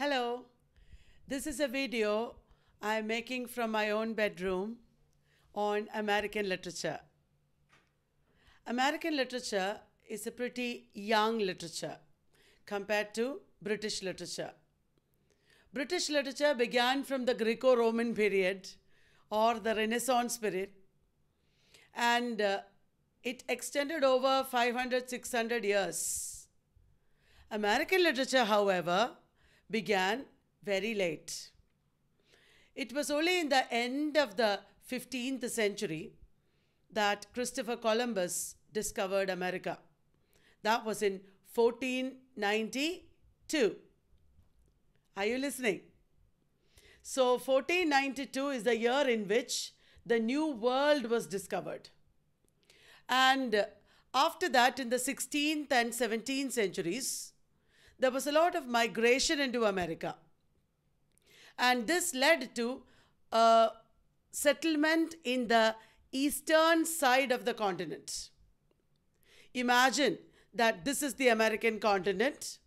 Hello, this is a video I'm making from my own bedroom on American literature. American literature is a pretty young literature compared to British literature. British literature began from the Greco Roman period or the Renaissance period and uh, it extended over 500 600 years. American literature, however, began very late. It was only in the end of the 15th century that Christopher Columbus discovered America. That was in 1492. Are you listening? So, 1492 is the year in which the New World was discovered. And after that, in the 16th and 17th centuries, there was a lot of migration into America. And this led to a settlement in the eastern side of the continent. Imagine that this is the American continent,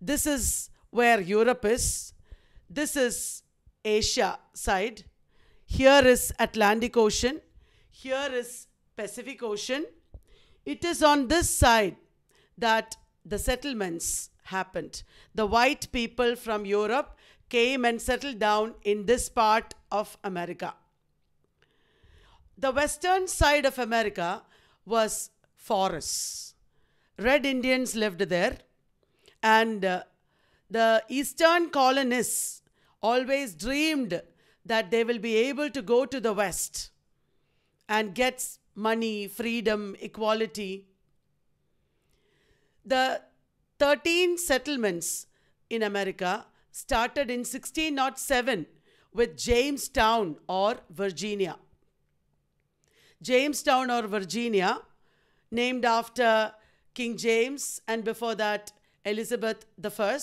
this is where Europe is, this is Asia side, here is Atlantic Ocean, here is Pacific Ocean. It is on this side that the settlements happened. The white people from Europe came and settled down in this part of America. The western side of America was forests. Red Indians lived there, and uh, the eastern colonists always dreamed that they will be able to go to the west and get money, freedom, equality. The 13 settlements in America started in 1607 with Jamestown or Virginia. Jamestown or Virginia, named after King James and before that Elizabeth I,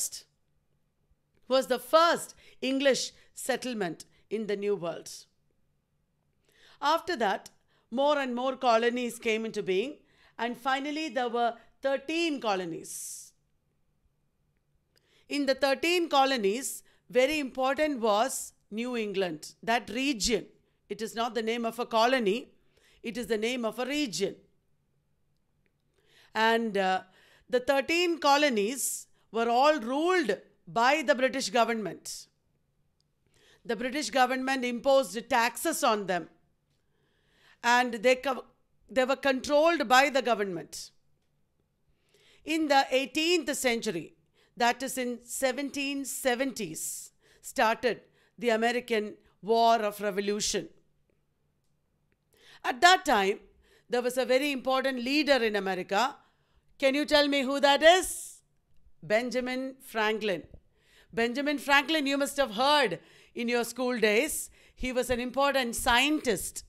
was the first English settlement in the New World. After that, more and more colonies came into being, and finally, there were 13 colonies. In the 13 colonies, very important was New England, that region. It is not the name of a colony, it is the name of a region. And uh, the 13 colonies were all ruled by the British government. The British government imposed taxes on them and they, they were controlled by the government. In the 18th century, that is in 1770s, started the American War of Revolution. At that time, there was a very important leader in America. Can you tell me who that is? Benjamin Franklin. Benjamin Franklin, you must have heard in your school days. He was an important scientist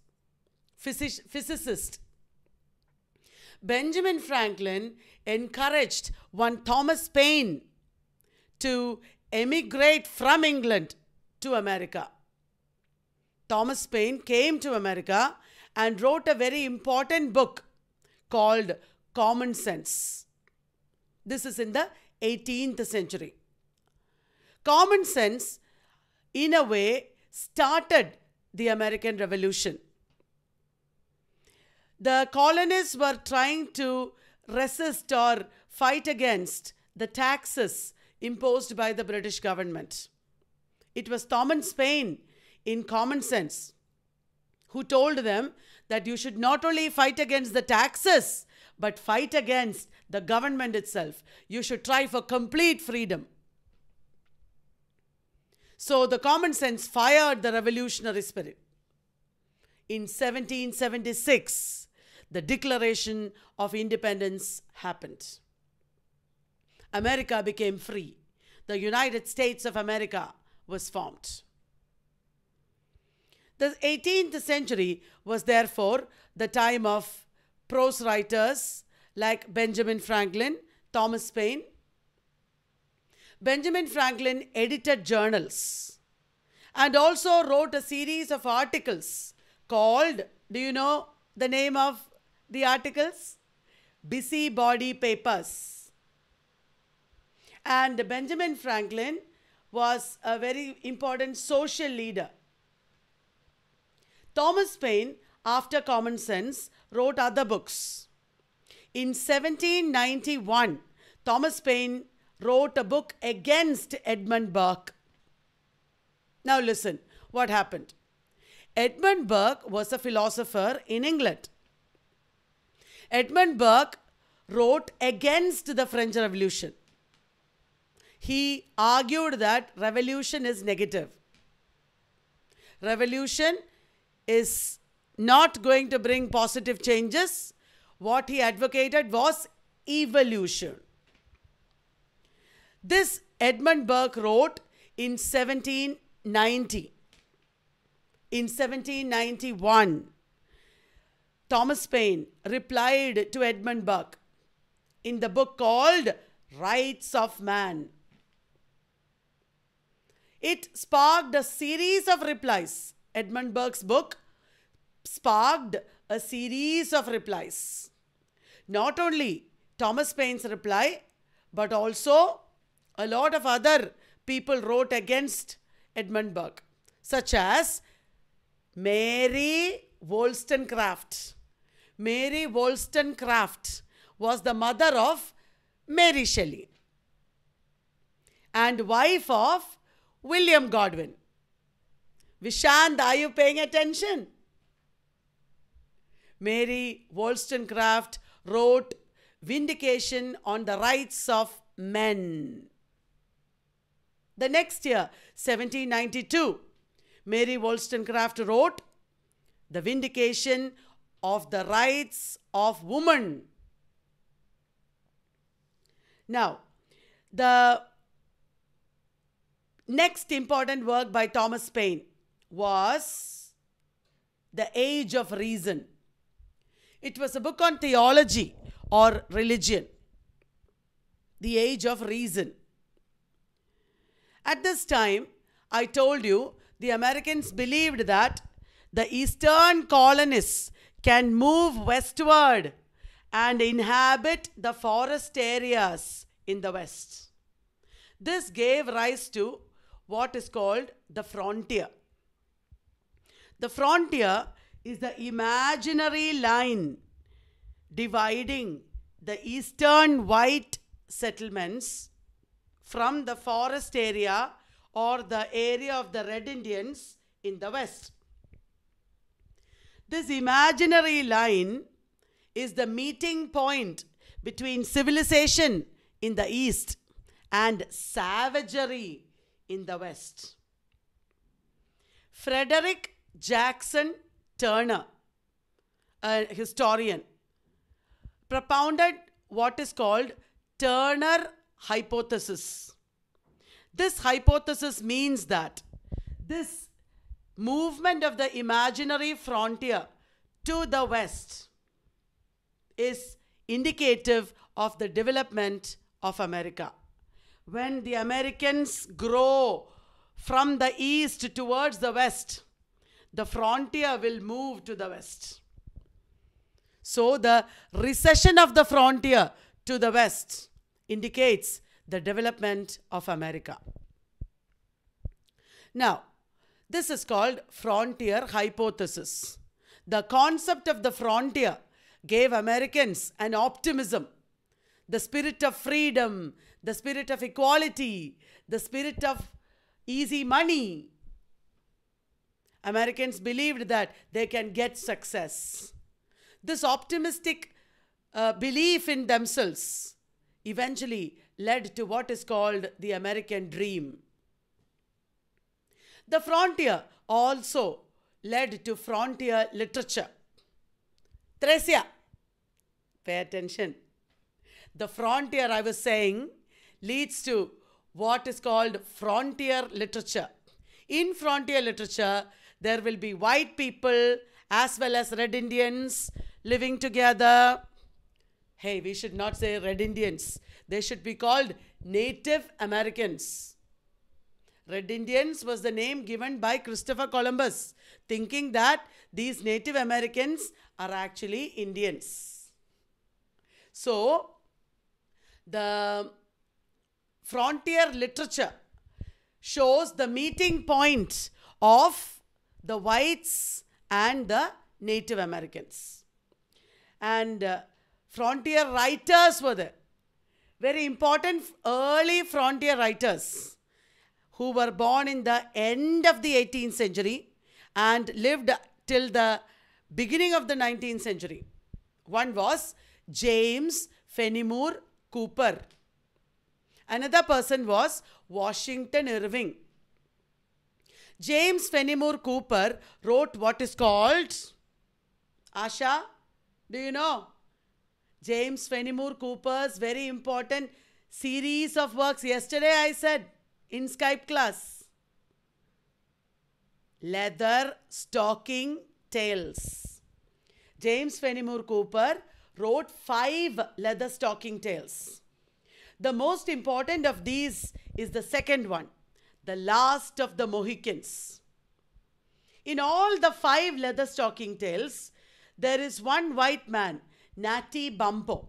physicist. Benjamin Franklin encouraged one Thomas Paine to emigrate from England to America. Thomas Paine came to America and wrote a very important book called Common Sense. This is in the 18th century. Common Sense, in a way, started the American Revolution the colonists were trying to resist or fight against the taxes imposed by the British government. It was Thomas Paine, in common sense, who told them that you should not only fight against the taxes, but fight against the government itself. You should try for complete freedom. So the common sense fired the revolutionary spirit. In 1776, the Declaration of Independence happened. America became free. The United States of America was formed. The 18th century was therefore the time of prose writers like Benjamin Franklin, Thomas Paine. Benjamin Franklin edited journals and also wrote a series of articles called, do you know the name of the articles? Busybody Papers. And Benjamin Franklin was a very important social leader. Thomas Paine, after Common Sense, wrote other books. In 1791, Thomas Paine wrote a book against Edmund Burke. Now, listen what happened. Edmund Burke was a philosopher in England. Edmund Burke wrote against the French Revolution. He argued that revolution is negative. Revolution is not going to bring positive changes. What he advocated was evolution. This Edmund Burke wrote in 1790. In 1791, Thomas Paine replied to Edmund Burke in the book called Rights of Man. It sparked a series of replies. Edmund Burke's book sparked a series of replies. Not only Thomas Paine's reply, but also a lot of other people wrote against Edmund Burke, such as Mary Wollstonecraft. Mary Wollstonecraft was the mother of Mary Shelley and wife of William Godwin. Vishant, are you paying attention? Mary Wollstonecraft wrote Vindication on the Rights of Men. The next year, 1792, Mary Wollstonecraft wrote The Vindication of the Rights of Woman. Now, the next important work by Thomas Paine was The Age of Reason. It was a book on theology or religion. The Age of Reason. At this time, I told you the Americans believed that the eastern colonists can move westward and inhabit the forest areas in the west. This gave rise to what is called the frontier. The frontier is the imaginary line dividing the eastern white settlements from the forest area or the area of the red Indians in the west. This imaginary line is the meeting point between civilization in the east and savagery in the west. Frederick Jackson Turner, a historian, propounded what is called Turner hypothesis. This hypothesis means that this movement of the imaginary frontier to the west is indicative of the development of America. When the Americans grow from the east towards the west, the frontier will move to the west. So, the recession of the frontier to the west indicates the development of America. Now, this is called frontier hypothesis. The concept of the frontier gave Americans an optimism, the spirit of freedom, the spirit of equality, the spirit of easy money. Americans believed that they can get success. This optimistic uh, belief in themselves eventually led to what is called the American dream. The frontier also led to frontier literature. Tresia, pay attention. The frontier, I was saying, leads to what is called frontier literature. In frontier literature, there will be white people as well as red Indians living together. Hey, we should not say red Indians. They should be called Native Americans. Red Indians was the name given by Christopher Columbus, thinking that these Native Americans are actually Indians. So, the frontier literature shows the meeting point of the whites and the Native Americans. And uh, frontier writers were there. Very important early frontier writers who were born in the end of the 18th century and lived till the beginning of the 19th century. One was James Fenimore Cooper. Another person was Washington Irving. James Fenimore Cooper wrote what is called Asha, do you know? James Fenimore Cooper's very important series of works. Yesterday I said in Skype class. Leather Stocking Tales. James Fenimore Cooper wrote five leather stocking tales. The most important of these is the second one, The Last of the Mohicans. In all the five leather stocking tales, there is one white man, Natty Bumppo.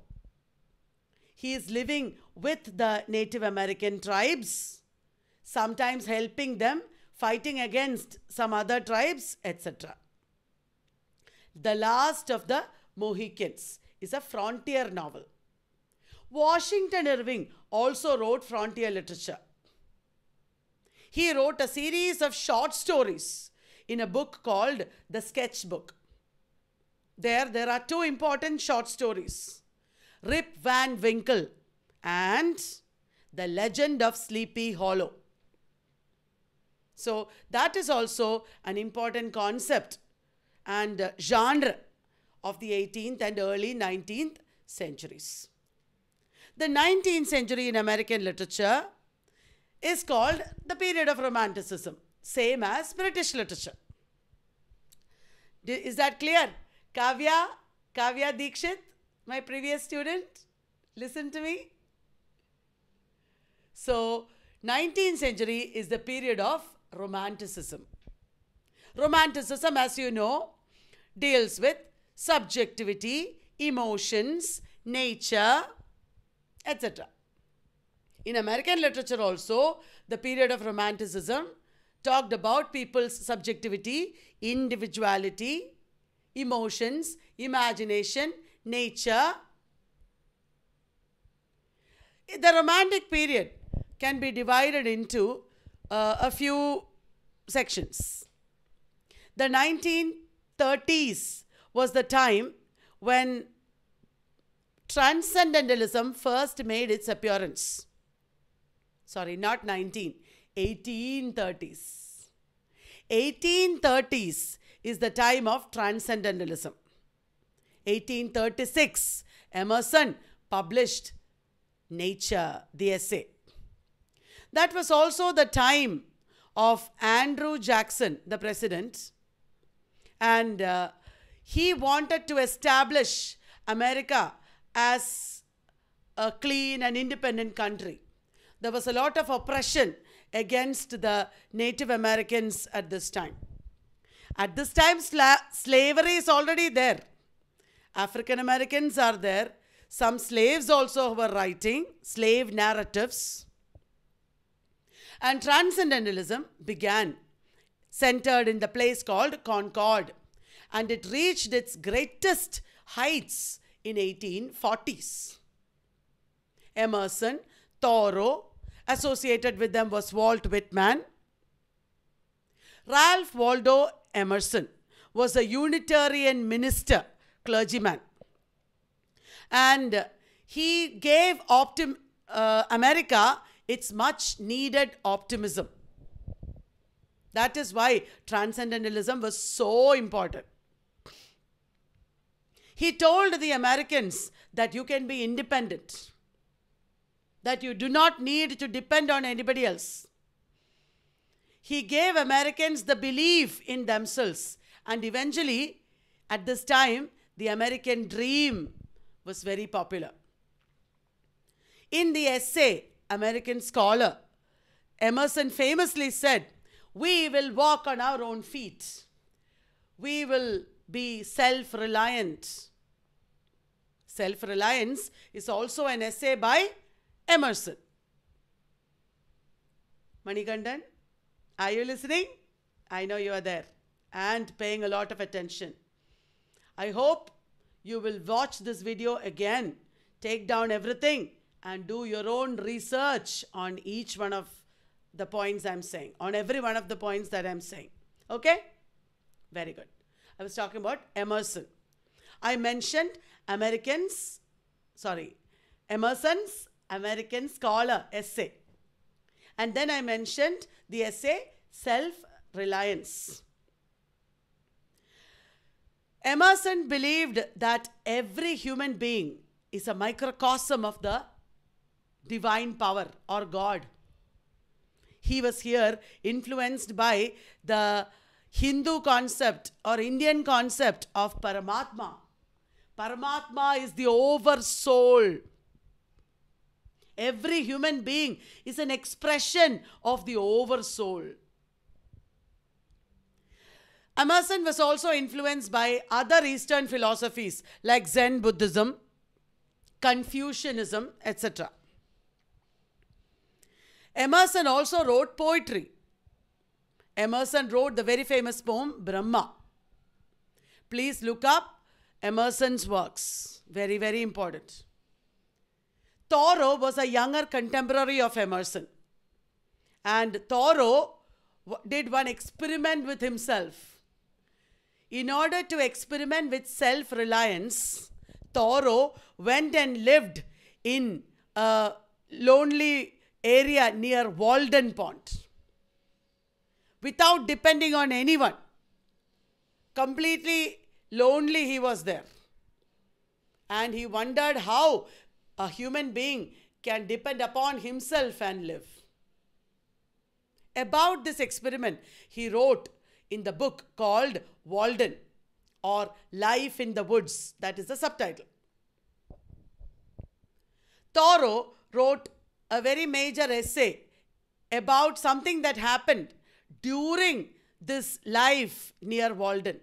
He is living with the Native American tribes, sometimes helping them, fighting against some other tribes, etc. The Last of the Mohicans is a frontier novel. Washington Irving also wrote frontier literature. He wrote a series of short stories in a book called The Sketchbook. There, there are two important short stories Rip Van Winkle and The Legend of Sleepy Hollow. So, that is also an important concept and genre of the 18th and early 19th centuries. The 19th century in American literature is called the period of Romanticism, same as British literature. Is that clear? Kavya, Kavya Dikshit, my previous student, listen to me. So, 19th century is the period of Romanticism. Romanticism, as you know, deals with subjectivity, emotions, nature, etc. In American literature also, the period of Romanticism talked about people's subjectivity, individuality, emotions, imagination, nature. The Romantic period can be divided into uh, a few sections. The 1930s was the time when transcendentalism first made its appearance. Sorry, not 19, 1830s. 1830s is the time of transcendentalism. 1836, Emerson published Nature, the essay. That was also the time of Andrew Jackson, the president, and uh, he wanted to establish America as a clean and independent country. There was a lot of oppression against the Native Americans at this time. At this time, sla- slavery is already there. African Americans are there. Some slaves also were writing slave narratives. And transcendentalism began, centered in the place called Concord. And it reached its greatest heights in 1840s. Emerson, Thoreau, associated with them was Walt Whitman. Ralph Waldo Emerson was a Unitarian minister, clergyman. And he gave optim- uh, America its much needed optimism. That is why transcendentalism was so important. He told the Americans that you can be independent, that you do not need to depend on anybody else. He gave Americans the belief in themselves, and eventually, at this time, the American dream was very popular. In the essay, American Scholar, Emerson famously said, We will walk on our own feet. We will be self reliant. Self reliance is also an essay by Emerson. Manikandan, are you listening? I know you are there and paying a lot of attention. I hope you will watch this video again, take down everything, and do your own research on each one of the points I'm saying, on every one of the points that I'm saying. Okay? Very good. I was talking about Emerson. I mentioned Americans, sorry, Emerson's American Scholar essay. And then I mentioned the essay Self Reliance. Emerson believed that every human being is a microcosm of the divine power or God. He was here influenced by the Hindu concept or Indian concept of Paramatma. Paramatma is the oversoul. Every human being is an expression of the oversoul. Emerson was also influenced by other Eastern philosophies like Zen Buddhism, Confucianism, etc. Emerson also wrote poetry. Emerson wrote the very famous poem Brahma. Please look up Emerson's works. Very, very important. Thoreau was a younger contemporary of Emerson. And Thoreau did one experiment with himself. In order to experiment with self reliance, Thoreau went and lived in a lonely area near Walden Pond without depending on anyone. Completely lonely, he was there. And he wondered how a human being can depend upon himself and live. About this experiment, he wrote in the book called Walden or Life in the Woods. That is the subtitle. Thoreau wrote a very major essay about something that happened during this life near Walden.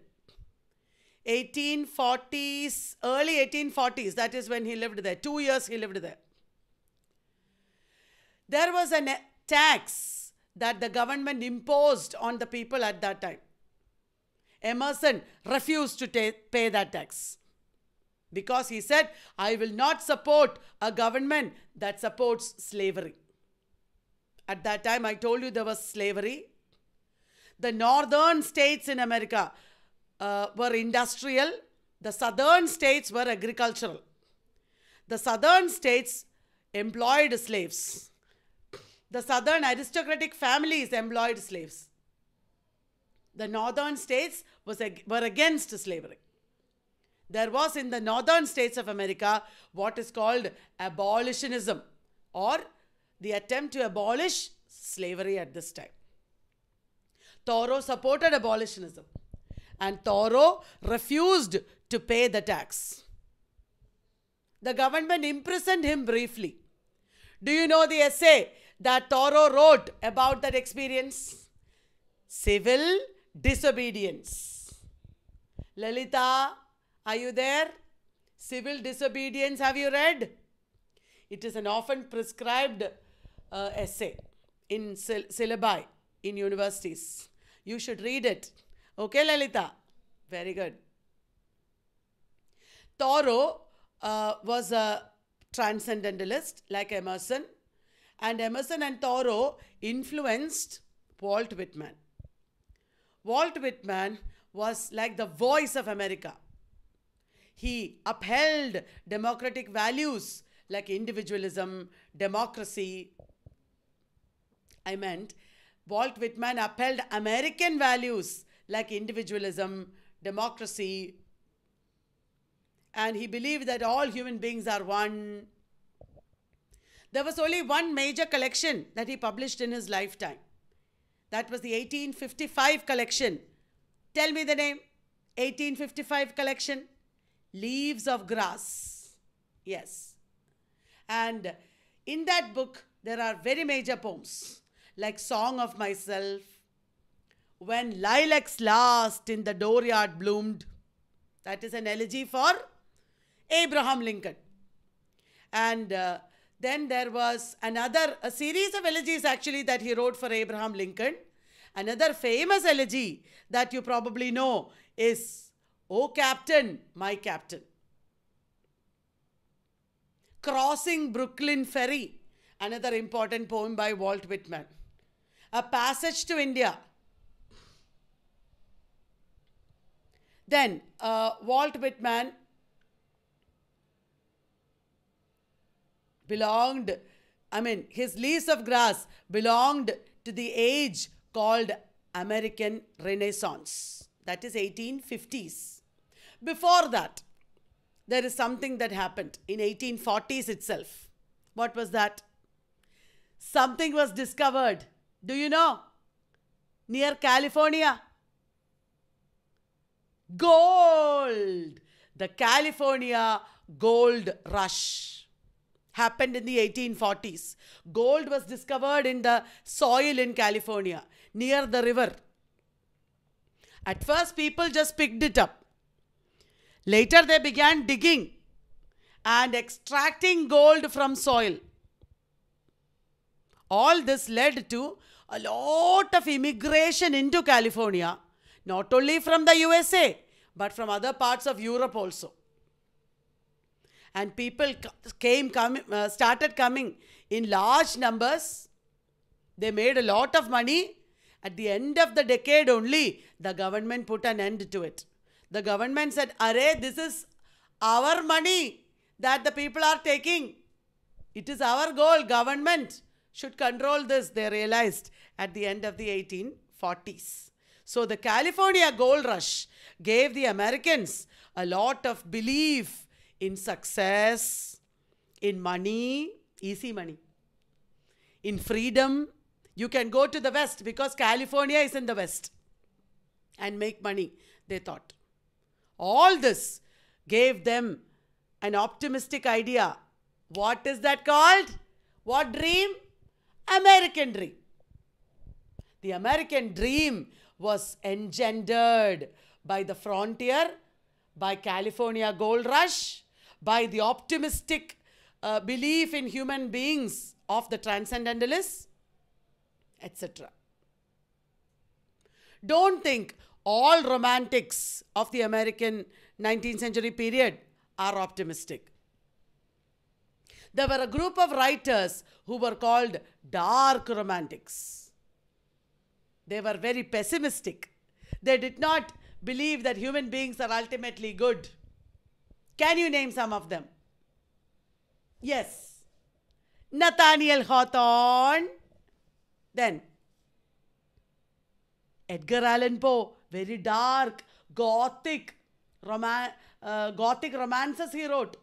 1840s, early 1840s, that is when he lived there. Two years he lived there. There was a tax that the government imposed on the people at that time. Emerson refused to pay that tax because he said, I will not support a government that supports slavery. At that time, I told you there was slavery. The northern states in America uh, were industrial, the southern states were agricultural. The southern states employed slaves. The southern aristocratic families employed slaves. The northern states was, were against slavery. There was in the northern states of America what is called abolitionism or the attempt to abolish slavery at this time. Thoreau supported abolitionism and Thoreau refused to pay the tax. The government imprisoned him briefly. Do you know the essay that Thoreau wrote about that experience? Civil disobedience. Lalita, are you there? Civil disobedience, have you read? It is an often prescribed uh, essay in syllabi in universities. You should read it. Okay, Lalita? Very good. Thoreau uh, was a transcendentalist like Emerson, and Emerson and Thoreau influenced Walt Whitman. Walt Whitman was like the voice of America. He upheld democratic values like individualism, democracy. I meant Walt Whitman upheld American values like individualism, democracy, and he believed that all human beings are one. There was only one major collection that he published in his lifetime. That was the 1855 collection. Tell me the name. 1855 collection. Leaves of Grass. Yes. And in that book, there are very major poems like Song of Myself, When Lilacs Last in the Dooryard Bloomed. That is an elegy for Abraham Lincoln. And uh, Then there was another, a series of elegies actually that he wrote for Abraham Lincoln. Another famous elegy that you probably know is, O Captain, my Captain. Crossing Brooklyn Ferry, another important poem by Walt Whitman. A Passage to India. Then, uh, Walt Whitman belonged, I mean, his Leaves of Grass belonged to the age called American Renaissance. That is 1850s. Before that, there is something that happened in 1840s itself. What was that? Something was discovered. Do you know? Near California. Gold. The California gold rush happened in the 1840s. Gold was discovered in the soil in California near the river. At first, people just picked it up. Later, they began digging and extracting gold from soil. All this led to a lot of immigration into California, not only from the USA, but from other parts of Europe also. And people came, come, uh, started coming in large numbers. They made a lot of money. At the end of the decade only, the government put an end to it. The government said, Array, this is our money that the people are taking. It is our goal. Government should control this, they realized at the end of the 1840s. So the California gold rush gave the Americans a lot of belief in success, in money, easy money, in freedom. You can go to the West because California is in the West and make money, they thought. All this gave them an optimistic idea. What is that called? What dream? American dream. The American dream was engendered by the frontier, by California gold rush, by the optimistic uh, belief in human beings of the transcendentalists, etc. Don't think all romantics of the American 19th century period are optimistic. There were a group of writers who were called dark romantics. They were very pessimistic. They did not believe that human beings are ultimately good. Can you name some of them? Yes. Nathaniel Hawthorne. Then Edgar Allan Poe, very dark, gothic, roman- uh, gothic romances he wrote.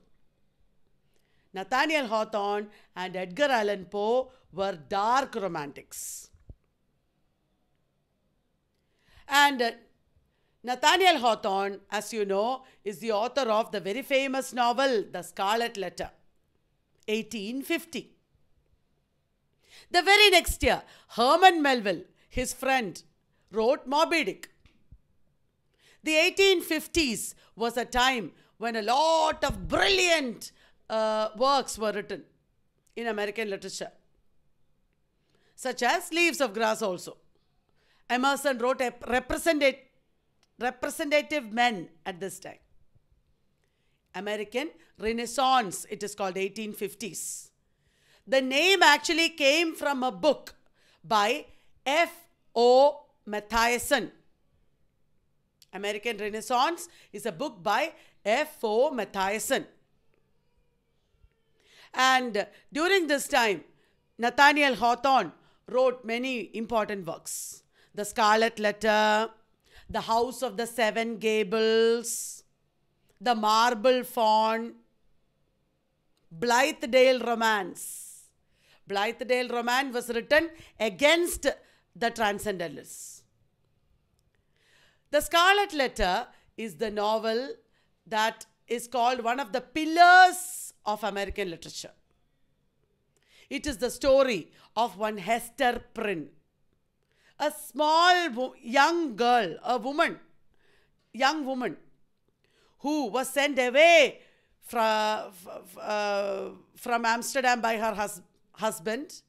Nathaniel Hawthorne and Edgar Allan Poe were dark romantics. And uh, Nathaniel Hawthorne, as you know, is the author of the very famous novel, The Scarlet Letter, 1850. The very next year, Herman Melville, his friend, wrote Moby Dick. The 1850s was a time when a lot of brilliant uh, works were written in American literature, such as Leaves of Grass also. Emerson wrote a representative, representative men at this time. American Renaissance, it is called 1850s. The name actually came from a book by F. O. Matthiessen. American Renaissance is a book by F. O. Matthiessen. And during this time, Nathaniel Hawthorne wrote many important works. The Scarlet Letter, The House of the Seven Gables, The Marble Faun, Blithedale Romance. Blithedale Romance was written against the Transcendentalists. The Scarlet Letter is the novel that is called one of the pillars of American literature. It is the story of one Hester Prynne, a small young girl, a woman, young woman, who was sent away from, uh, from Amsterdam by her hus- husband.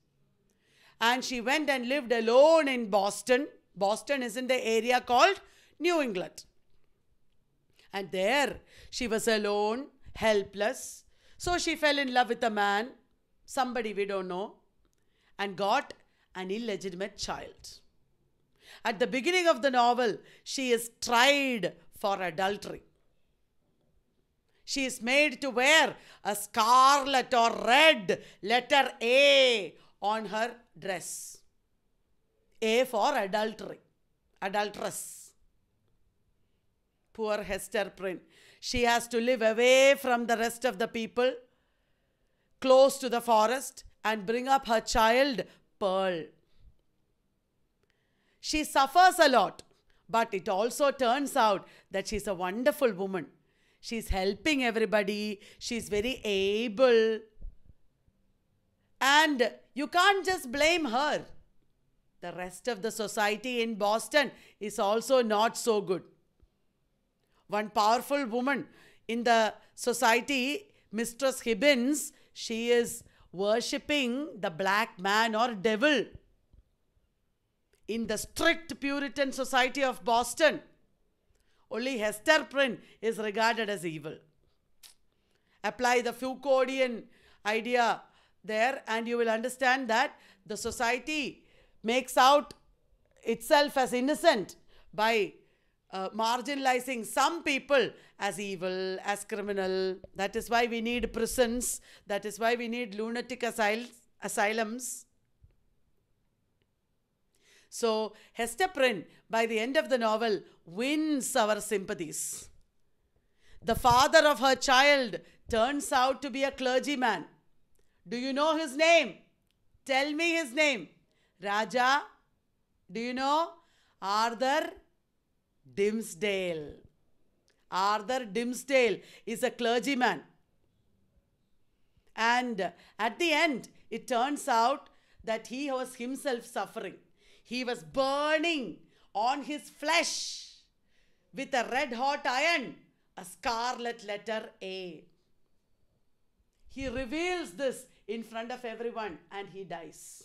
And she went and lived alone in Boston. Boston is in the area called New England. And there she was alone, helpless. So she fell in love with a man, somebody we don't know, and got an illegitimate child. At the beginning of the novel, she is tried for adultery. She is made to wear a scarlet or red letter A on her dress. A for adultery, adulteress. Poor Hester Prynne. She has to live away from the rest of the people, close to the forest, and bring up her child, Pearl. She suffers a lot, but it also turns out that she's a wonderful woman. She's helping everybody, she's very able. And you can't just blame her. The rest of the society in Boston is also not so good. One powerful woman in the society, Mistress Hibbins, she is worshipping the black man or devil. In the strict Puritan society of Boston, only Hester Prynne is regarded as evil. Apply the Foucauldian idea there, and you will understand that the society makes out itself as innocent by uh, marginalizing some people as evil, as criminal. That is why we need prisons. That is why we need lunatic asyl- asylums. So, Hester Prynne, by the end of the novel, wins our sympathies. The father of her child turns out to be a clergyman. Do you know his name? Tell me his name. Raja, do you know? Arthur Dimmesdale. Arthur Dimmesdale is a clergyman. And at the end, it turns out that he was himself suffering. He was burning on his flesh with a red hot iron a scarlet letter A. He reveals this in front of everyone and he dies.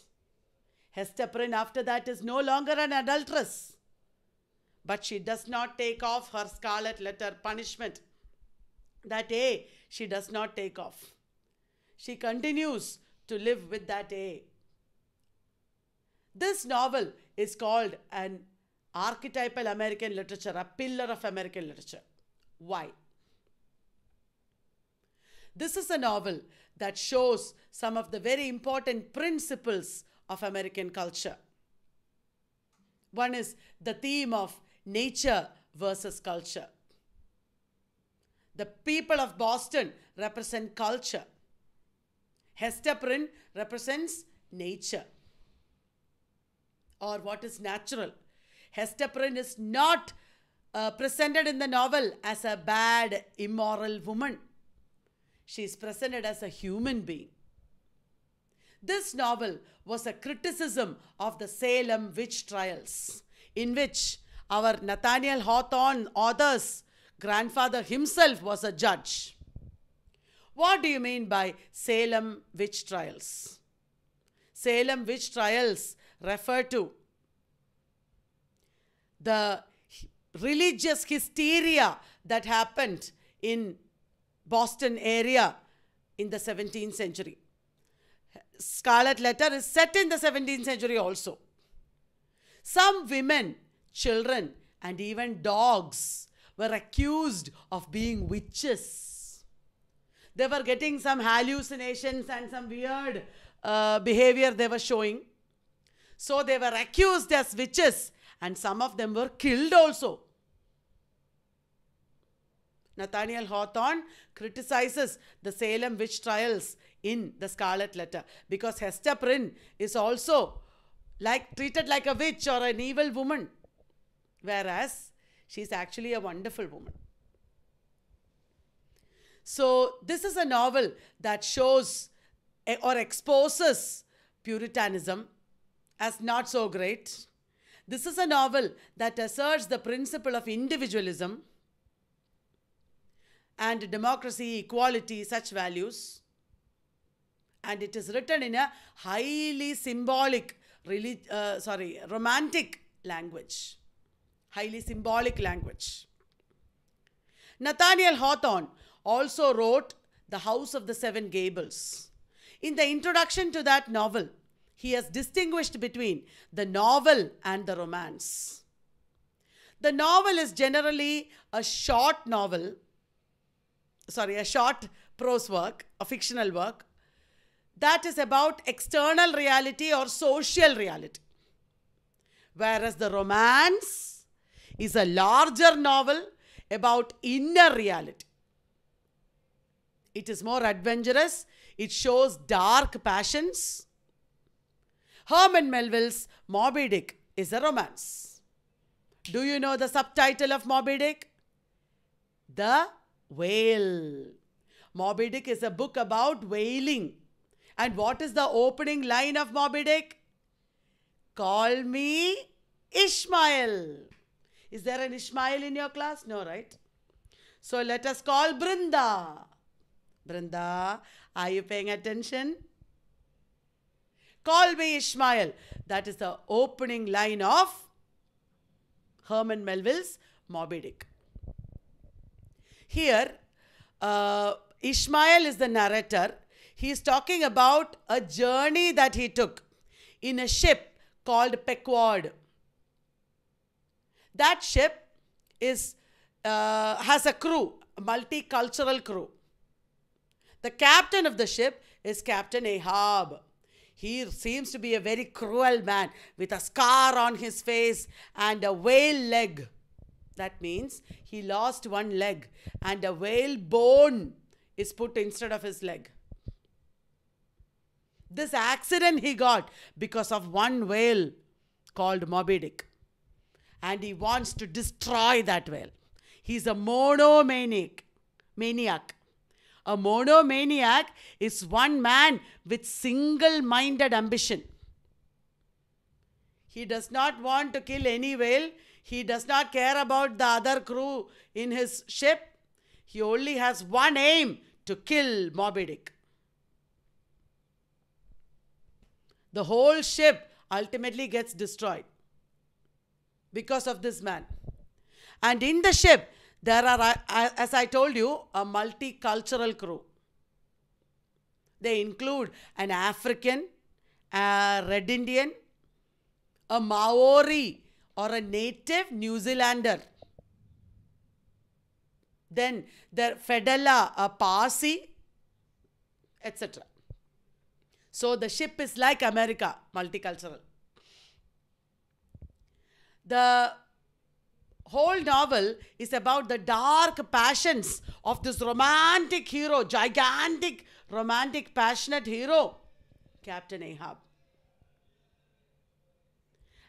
Hester Prynne, after that, is no longer an adulteress. But she does not take off her scarlet letter punishment. That A, she does not take off. She continues to live with that A. This novel is called an archetypal American literature, a pillar of American literature. Why? This is a novel that shows some of the very important principles of American culture. One is the theme of nature versus culture. The people of Boston represent culture. Hester Prynne represents nature or what is natural. Hester Prynne is not uh, presented in the novel as a bad, immoral woman. She is presented as a human being. This novel was a criticism of the Salem witch trials, in which our Nathaniel Hawthorne author's grandfather himself was a judge. What do you mean by Salem witch trials? Salem witch trials refer to the religious hysteria that happened in Boston area in the 17th century. Scarlet Letter is set in the 17th century also. Some women, children, and even dogs were accused of being witches. They were getting some hallucinations and some weird uh, behavior they were showing. So they were accused as witches, and some of them were killed also. Nathaniel Hawthorne criticizes the Salem witch trials in the Scarlet Letter because Hester Prynne is also like treated like a witch or an evil woman, whereas she's actually a wonderful woman. So this is a novel that shows eh, or exposes Puritanism as not so great. This is a novel that asserts the principle of individualism and democracy, equality, such values. And it is written in a highly symbolic, really, uh, sorry, romantic language. Highly symbolic language. Nathaniel Hawthorne also wrote The House of the Seven Gables. In the introduction to that novel, he has distinguished between the novel and the romance. The novel is generally a short novel, sorry, a short prose work, a fictional work, that is about external reality or social reality. Whereas the romance is a larger novel about inner reality. It is more adventurous, it shows dark passions. Herman Melville's Moby Dick is a romance. Do you know the subtitle of Moby Dick? The Whale. Moby Dick is a book about whaling. And what is the opening line of Moby Dick? Call me Ishmael. Is there an Ishmael in your class? No, right? So let us call Brinda. Brinda, are you paying attention? Call me Ishmael. That is the opening line of Herman Melville's Moby Dick. Here, uh, Ishmael is the narrator. He is talking about a journey that he took in a ship called Pequod. That ship is uh, has a crew, a multicultural crew. The captain of the ship is Captain Ahab. He seems to be a very cruel man with a scar on his face and a whale leg. That means he lost one leg and a whale bone is put instead of his leg. This accident he got because of one whale called Moby Dick. And he wants to destroy that whale. He's a monomaniac. Maniac. A monomaniac is one man with single minded ambition. He does not want to kill any whale. He does not care about the other crew in his ship. He only has one aim to kill Moby Dick. The whole ship ultimately gets destroyed because of this man. And in the ship, there are, as I told you, a multicultural crew. They include an African, a Red Indian, a Maori, or a native New Zealander. Then there Fedallah, a Parsi, etc. So the ship is like America, multicultural. The whole novel is about the dark passions of this romantic hero, gigantic, romantic, passionate hero, Captain Ahab.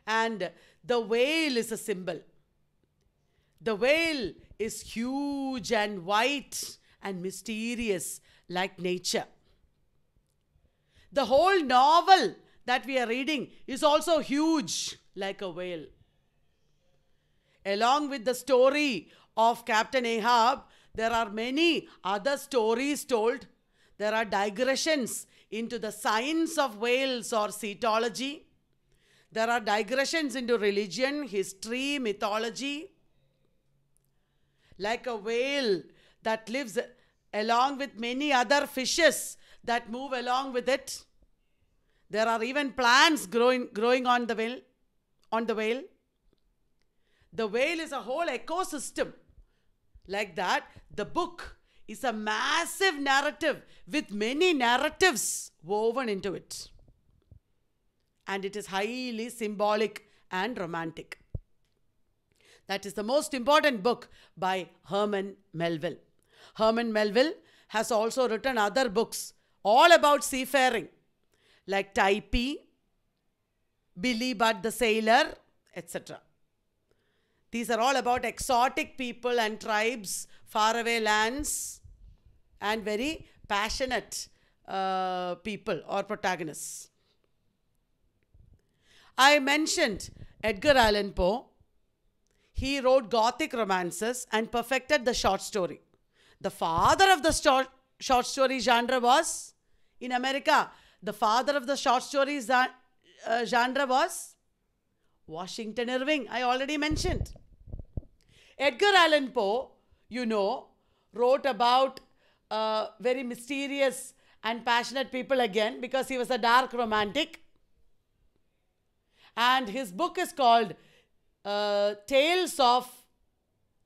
And the whale is a symbol. The whale is huge and white and mysterious like nature. The whole novel that we are reading is also huge like a whale. Along with the story of Captain Ahab, there are many other stories told. There are digressions into the science of whales or cetology. There are digressions into religion, history, mythology. Like a whale that lives along with many other fishes that move along with it. There are even plants growing, growing on the whale. On the whale. The whale is a whole ecosystem. Like that, the book is a massive narrative with many narratives woven into it. And it is highly symbolic and romantic. That is the most important book by Herman Melville. Herman Melville has also written other books all about seafaring, like Typee, Billy Budd the Sailor, etc. These are all about exotic people and tribes, faraway lands, and very passionate uh, people or protagonists. I mentioned Edgar Allan Poe. He wrote Gothic romances and perfected the short story. The father of the short, short story genre was, in America, the father of the short story uh, genre was Washington Irving. I already mentioned. Edgar Allan Poe, you know, wrote about uh, very mysterious and passionate people again because he was a dark romantic. And his book is called uh, Tales of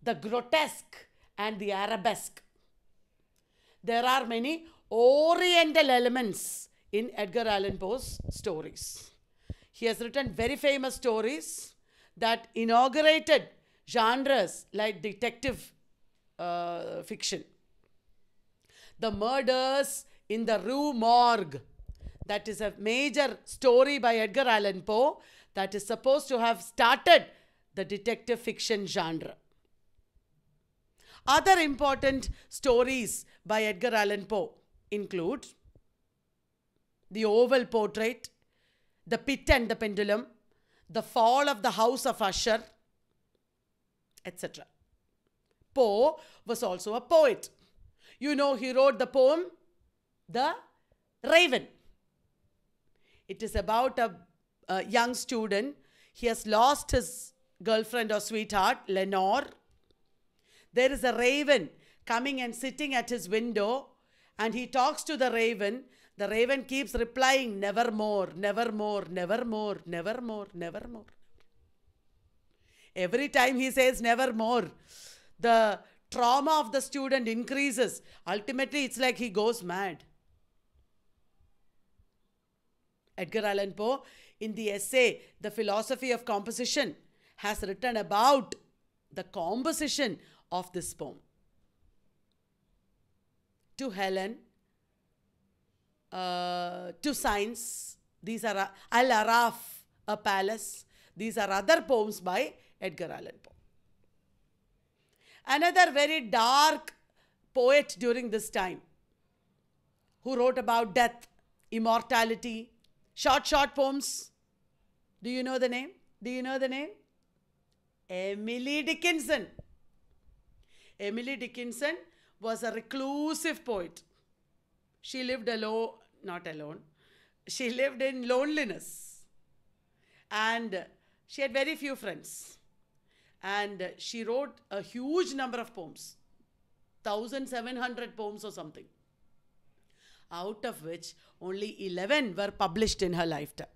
the Grotesque and the Arabesque. There are many oriental elements in Edgar Allan Poe's stories. He has written very famous stories that inaugurated genres like detective uh, fiction. The Murders in the Rue Morgue. That is a major story by Edgar Allan Poe that is supposed to have started the detective fiction genre. Other important stories by Edgar Allan Poe include The Oval Portrait, The Pit and the Pendulum, The Fall of the House of Usher, etc. Poe was also a poet. You know, he wrote the poem The Raven. It is about a, a young student. He has lost his girlfriend or sweetheart, Lenore. There is a raven coming and sitting at his window, and he talks to the raven. The raven keeps replying, Nevermore, nevermore, nevermore, nevermore, nevermore. Every time he says never more, the trauma of the student increases. Ultimately, it's like he goes mad. Edgar Allan Poe, in the essay The Philosophy of Composition, has written about the composition of this poem. To Helen, uh, to Science, these are Al Aaraaf, A Palace. These are other poems by Edgar Allan Poe. Another very dark poet during this time who wrote about death, immortality, short, short poems. Do you know the name? Do you know the name? Emily Dickinson. Emily Dickinson was a reclusive poet. She lived alone, not alone, she lived in loneliness. And she had very few friends. And she wrote a huge number of poems 1700 poems or something. Out of which only 11 were published in her lifetime.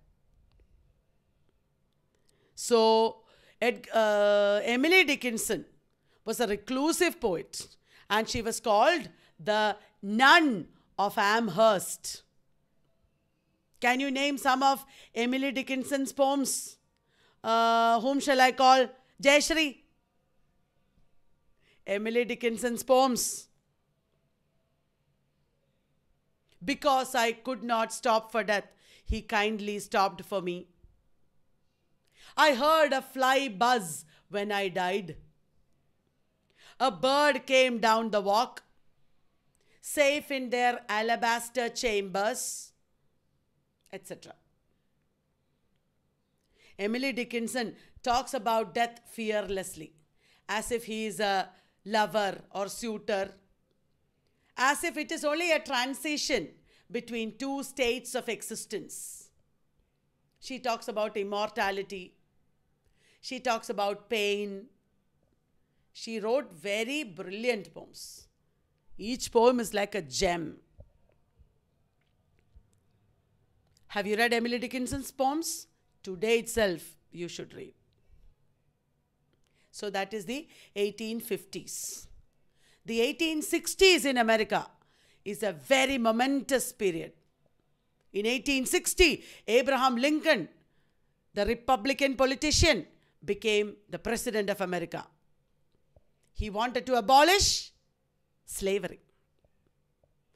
So, Ed, uh, Emily Dickinson was a reclusive poet and she was called the Nun of Amherst. Can you name some of Emily Dickinson's poems? Uh, whom shall I call? Jayashri. Emily Dickinson's poems. Because I could not stop for death, he kindly stopped for me. I heard a fly buzz when I died. A bird came down the walk, safe in their alabaster chambers, etc. Emily Dickinson talks about death fearlessly, as if he is a lover or suitor, as if it is only a transition between two states of existence. She talks about immortality. She talks about pain. She wrote very brilliant poems. Each poem is like a gem. Have you read Emily Dickinson's poems? Today itself, you should read. So that is the 1850s. The 1860s in America is a very momentous period. In 1860, Abraham Lincoln, the Republican politician, became the President of America. He wanted to abolish slavery.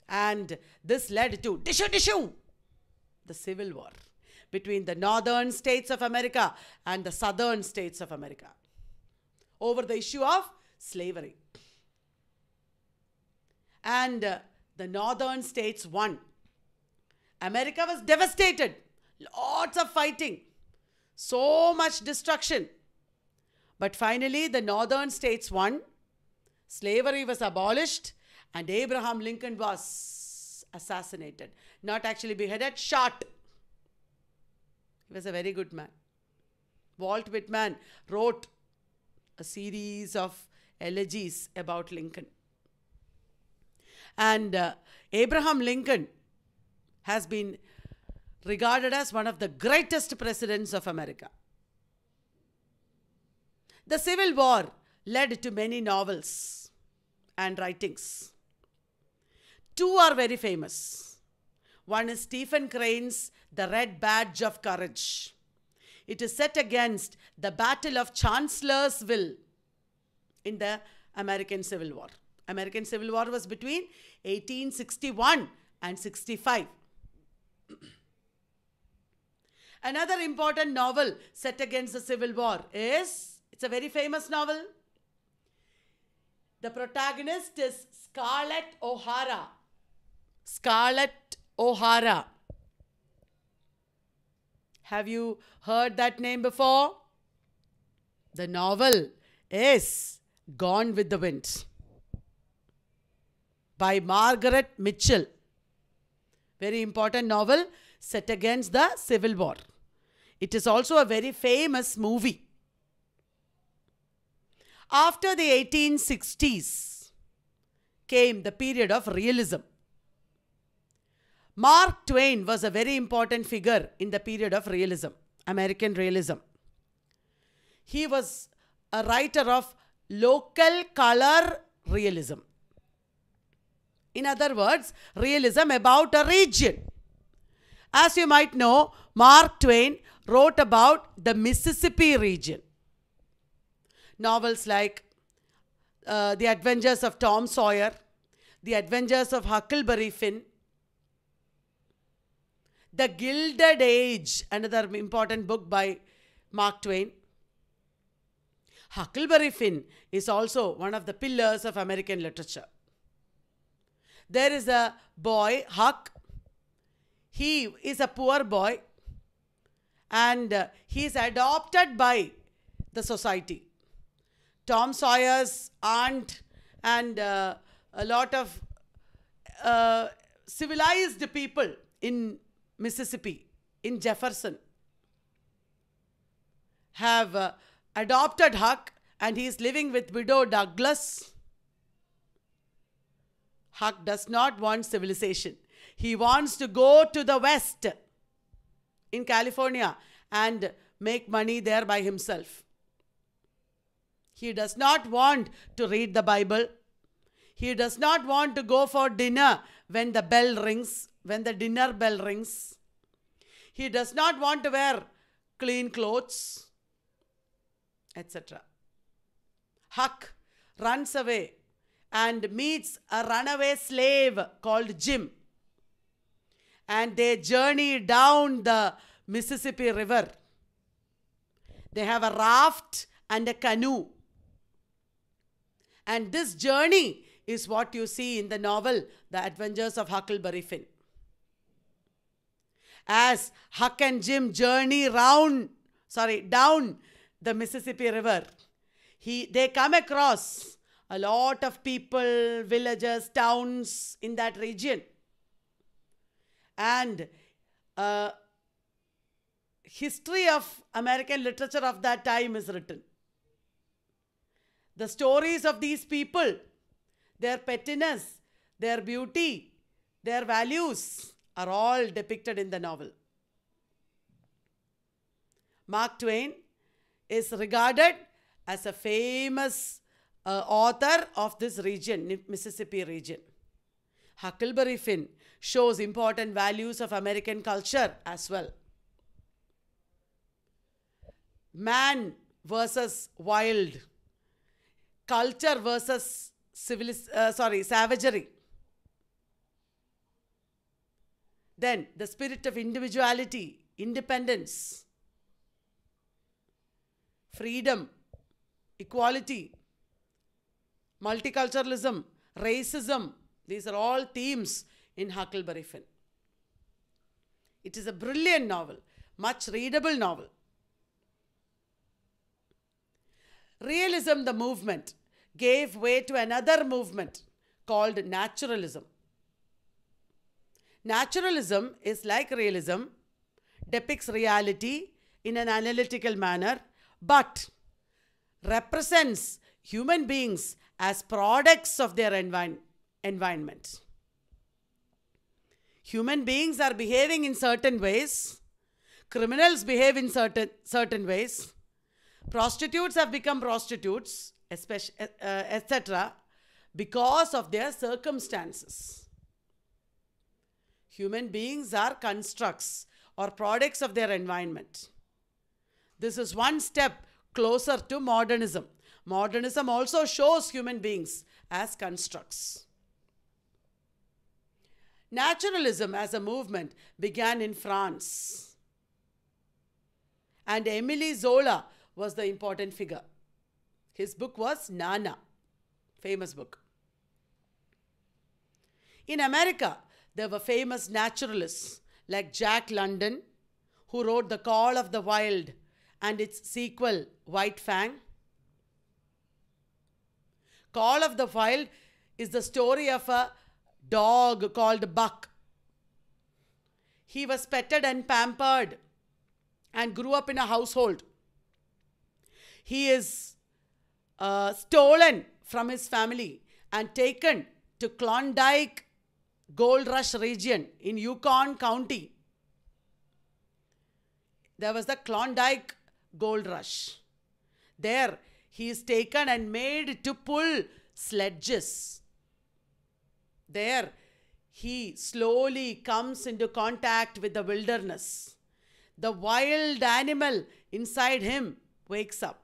And this led to dishu dishu, the Civil War between the northern states of America and the southern states of America over the issue of slavery. And uh, the northern states won. America was devastated. Lots of fighting. So much destruction. But finally, the northern states won. Slavery was abolished. And Abraham Lincoln was assassinated. Not actually beheaded, shot. He was a very good man. Walt Whitman wrote a series of elegies about Lincoln. And uh, Abraham Lincoln has been regarded as one of the greatest presidents of America. The Civil War led to many novels and writings. Two are very famous. One is Stephen Crane's The Red Badge of Courage. It is set against the Battle of Chancellorsville in the American Civil War. American Civil War was between 1861 and 65. Another important novel set against the Civil War is, it's a very famous novel. The protagonist is Scarlett O'Hara. Scarlett O'Hara. Have you heard that name before? The novel is Gone with the Wind by Margaret Mitchell. Very important novel set against the Civil War. It is also a very famous movie. After the 1860s came the period of realism. Mark Twain was a very important figure in the period of realism, American realism. He was a writer of local color realism. In other words, realism about a region. As you might know, Mark Twain wrote about the Mississippi region. Novels like uh, The Adventures of Tom Sawyer, The Adventures of Huckleberry Finn, The Gilded Age, another important book by Mark Twain. Huckleberry Finn is also one of the pillars of American literature. There is a boy, Huck. He is a poor boy and uh, he is adopted by the society. Tom Sawyer's aunt and uh, a lot of uh, civilized people in Mississippi, in Jefferson, have uh, adopted Huck and he is living with widow Douglas. Huck does not want civilization. He wants to go to the West in California and make money there by himself. He does not want to read the Bible. He does not want to go for dinner when the bell rings, when the dinner bell rings. He does not want to wear clean clothes, etc. Huck runs away and meets a runaway slave called Jim. And they journey down the Mississippi River. They have a raft and a canoe. And this journey is what you see in the novel The Adventures of Huckleberry Finn. As Huck and Jim journey round, sorry, down the Mississippi River, he, they come across a lot of people, villages, towns in that region. And uh, history of American literature of that time is written. The stories of these people, their pettiness, their beauty, their values are all depicted in the novel. Mark Twain is regarded as a famous uh, author of this region, Mississippi region. Huckleberry Finn shows important values of American culture as well. Man versus wild, culture versus civilis- uh, sorry, savagery. Then the spirit of individuality, independence, freedom, equality, multiculturalism, racism. These are all themes in Huckleberry Finn. It is a brilliant novel, much readable novel. Realism, the movement, gave way to another movement called naturalism. Naturalism is like realism, depicts reality in an analytical manner, but represents human beings as products of their envi- environment. Human beings are behaving in certain ways, criminals behave in certain, certain ways, prostitutes have become prostitutes, especially, uh, etc., because of their circumstances. Human beings are constructs or products of their environment. This is one step closer to modernism. Modernism also shows human beings as constructs. Naturalism as a movement began in France. And Emile Zola was the important figure. His book was Nana, famous book. In America, there were famous naturalists like Jack London, who wrote The Call of the Wild and its sequel, White Fang. Call of the Wild is the story of a dog called Buck. He was petted and pampered and grew up in a household. He is uh, stolen from his family and taken to Klondike Gold Rush region in Yukon County. There was the Klondike Gold Rush. There, he is taken and made to pull sledges. There, he slowly comes into contact with the wilderness. The wild animal inside him wakes up.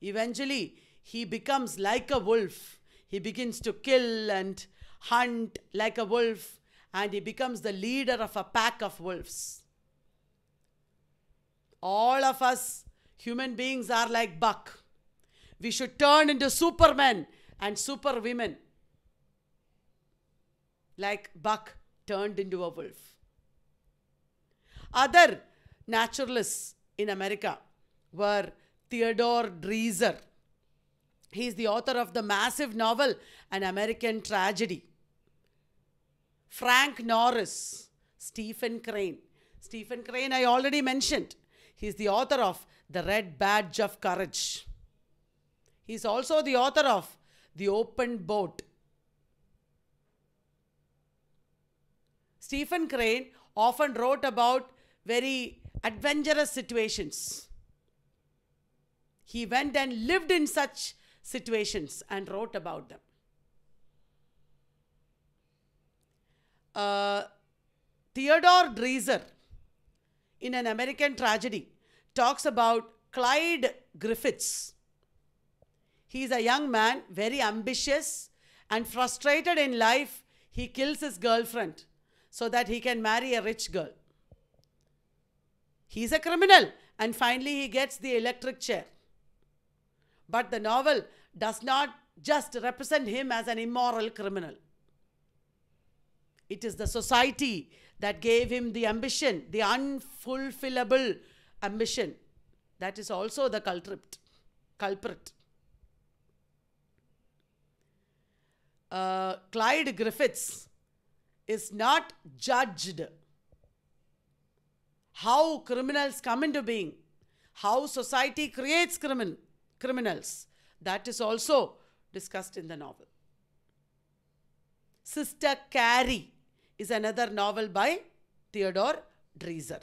Eventually, he becomes like a wolf. He begins to kill and hunt like a wolf, and he becomes the leader of a pack of wolves. All of us human beings are like Buck. We should turn into supermen and superwomen, like Buck turned into a wolf. Other naturalists in America were Theodore Dreiser. He is the author of the massive novel An American Tragedy. Frank Norris, Stephen Crane. Stephen Crane, I already mentioned. He's the author of The Red Badge of Courage. He's also the author of The Open Boat. Stephen Crane often wrote about very adventurous situations. He went and lived in such situations and wrote about them. Uh, Theodore Dreiser, in an American tragedy, talks about Clyde Griffiths. He is a young man, very ambitious and frustrated in life. He kills his girlfriend so that he can marry a rich girl. He's a criminal and finally he gets the electric chair. But the novel does not just represent him as an immoral criminal. It is the society that gave him the ambition, the unfulfillable ambition. That is also the culprit. culprit. Uh, Clyde Griffiths is not judged how criminals come into being, how society creates crimin- criminals. That is also discussed in the novel. Sister Carrie is another novel by Theodore Dreiser.